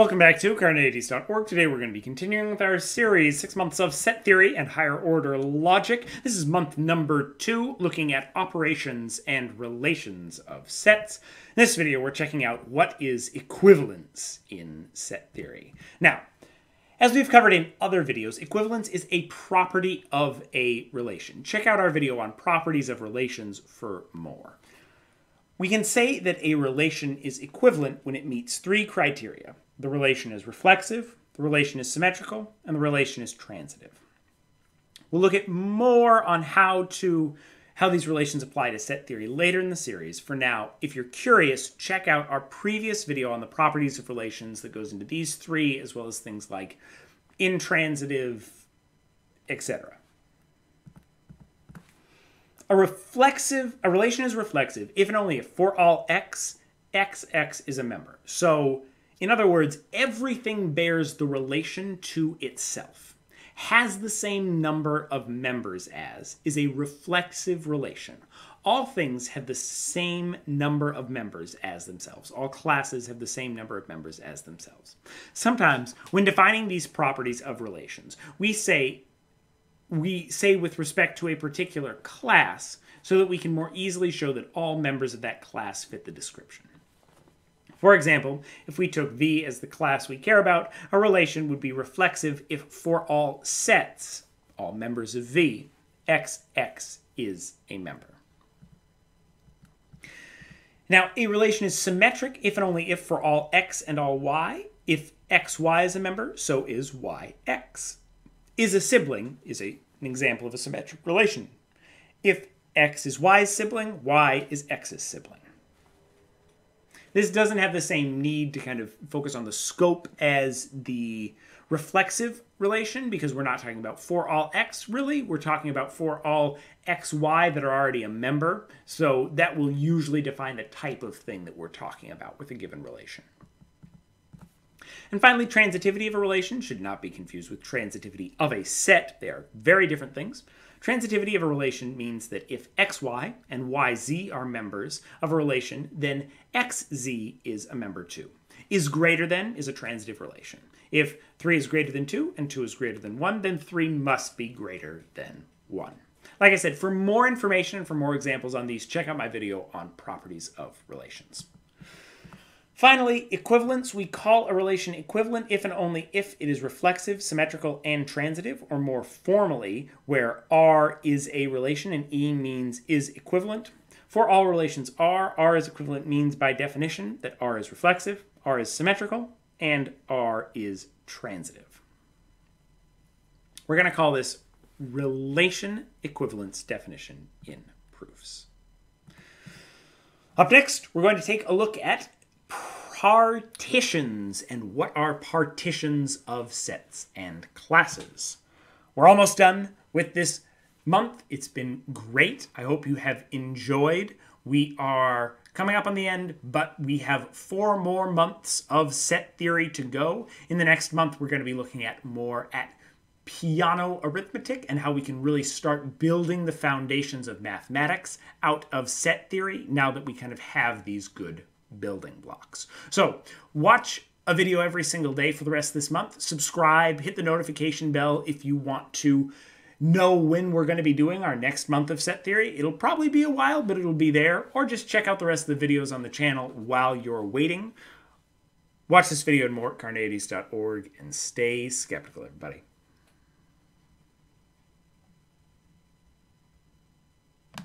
Welcome back to Carneades.org. Today we're going to be continuing with our series, Six Months of Set Theory and Higher Order Logic. This is month number two, looking at operations and relations of sets. In this video, we're checking out what is equivalence in set theory. Now, as we've covered in other videos, equivalence is a property of a relation. Check out our video on properties of relations for more. We can say that a relation is equivalent when it meets three criteria. The relation is reflexive, the relation is symmetrical, and the relation is transitive. We'll look at more on how to how these relations apply to set theory later in the series. For now, if you're curious, check out our previous video on the properties of relations that goes into these three, as well as things like intransitive, etc. A reflexive, a relation is reflexive if and only if for all x, xx is a member. So, in other words, everything bears the relation to itself, has the same number of members as, is a reflexive relation. All things have the same number of members as themselves. All classes have the same number of members as themselves. Sometimes, when defining these properties of relations, we say we say with respect to a particular class so that we can more easily show that all members of that class fit the description. For example, if we took V as the class we care about, a relation would be reflexive if for all sets, all members of V, XX is a member. Now, a relation is symmetric if and only if for all x and all y. If xy is a member, so is yx is a sibling is a, an example of a symmetric relation. If x is y's sibling, y is x's sibling. This doesn't have the same need to kind of focus on the scope as the reflexive relation because we're not talking about for all x really. We're talking about for all xy that are already a member. So that will usually define the type of thing that we're talking about with a given relation. And finally, transitivity of a relation should not be confused with transitivity of a set. They are very different things. Transitivity of a relation means that if xy and yz are members of a relation, then xz is a member too. Is greater than is a transitive relation. If 3 is greater than 2 and 2 is greater than 1, then 3 must be greater than 1. Like I said, for more information and for more examples on these, check out my video on properties of relations. Finally, equivalence. We call a relation equivalent if and only if it is reflexive, symmetrical, and transitive, or more formally, where R is a relation and E means is equivalent. For all relations R, R is equivalent means by definition that R is reflexive, R is symmetrical, and R is transitive. We're going to call this relation equivalence definition in proofs. Up next, we're going to take a look at partitions and what are partitions of sets and classes. We're almost done with this month. It's been great. I hope you have enjoyed. We are coming up on the end, but we have four more months of set theory to go. In the next month, we're going to be looking at more at Peano arithmetic and how we can really start building the foundations of mathematics out of set theory now that we kind of have these good building blocks. So watch a video every single day for the rest of this month. Subscribe, hit the notification bell if you want to know when we're going to be doing our next month of set theory. It'll probably be a while, but it'll be there. Or just check out the rest of the videos on the channel while you're waiting. Watch this video at carneades.org and stay skeptical, everybody.